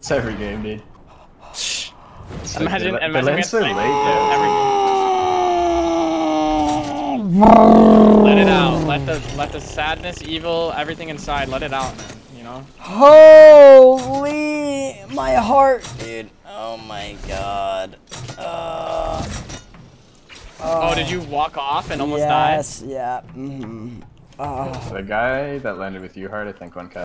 It's every game, dude. Imagine, good. imagine late, Yeah, Let it out. Let the let the sadness, evil, everything inside, let it out, man. You know. Holy, my heart, dude. Oh my god. Uh, Oh, uh, did you walk off and almost die? yes, yeah. Mm-hmm. Oh. The guy that landed with you hard, I think, one cut.